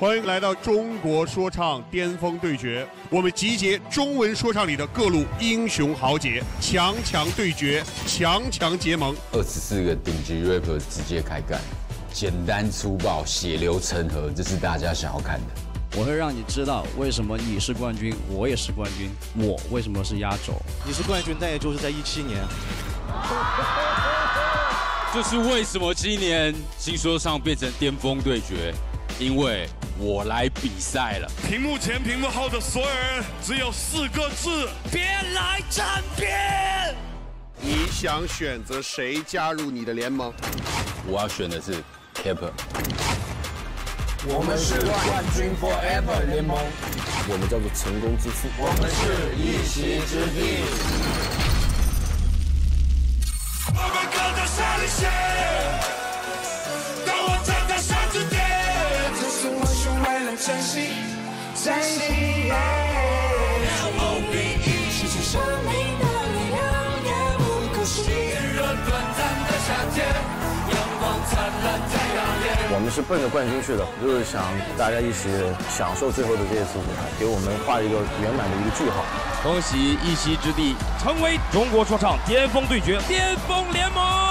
欢迎来到中国说唱巅峰对决，我们集结中文说唱里的各路英雄豪杰，强强对决，强强结盟。二十四个顶级 rapper 直接开干，简单粗暴，血流成河，这是大家想要看的。我会让你知道为什么你是冠军，我也是冠军，我为什么是压轴。你是冠军，但也就是在一七年。这是为什么今年新说唱变成巅峰对决？因为我来比赛了。屏幕前、屏幕后的所有人，只有四个字：别来沾边。你想选择谁加入你的联盟？我要选的是 Kaper。我们是冠军 Forever 联盟。我们叫做成功之父。我们是一席之地。珍惜，珍惜。L.O.V.E，失去生命的。力量也不可惜。炎热短暂的。夏天，阳光灿烂太阳眼。我们是奔着冠军去的，就是想大家一起享受最后的。这一次舞台，给我们画一个圆满的。一个句号。恭喜一席之地，成为中国说唱巅峰对决巅峰联盟。